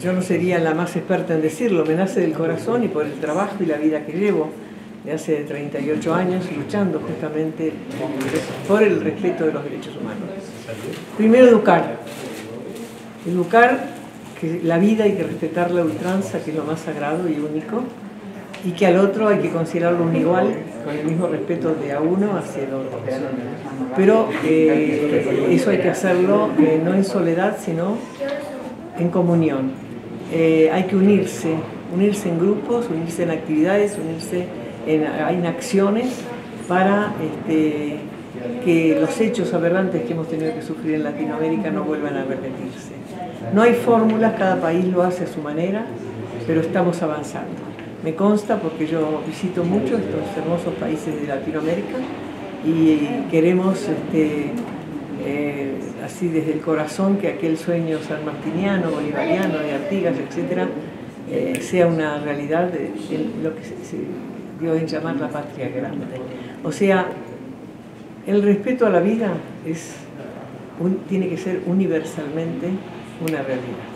yo no sería la más experta en decirlo, me nace del corazón y por el trabajo y la vida que llevo de hace 38 años luchando justamente por el respeto de los derechos humanos. Primero educar, educar que la vida hay que respetar la ultranza, que es lo más sagrado y único, y que al otro hay que considerarlo un igual, con el mismo respeto de a uno hacia el otro. Pero eh, eso hay que hacerlo eh, no en soledad, sino en comunión. Eh, hay que unirse, unirse en grupos, unirse en actividades, unirse en, acciones para este, que los hechos aberrantes que hemos tenido que sufrir en Latinoamérica no vuelvan a repetirse. No hay fórmulas, cada país lo hace a su manera, pero estamos avanzando. Me consta porque yo visito mucho estos hermosos países de Latinoamérica y queremos este, eh, así desde el corazón que aquel sueño sanmartiniano, bolivariano, de Artigas, etc., eh, sea una realidad de, lo que se, dio en llamar la patria grande. O sea, el respeto a la vida es, tiene que ser universalmente una realidad.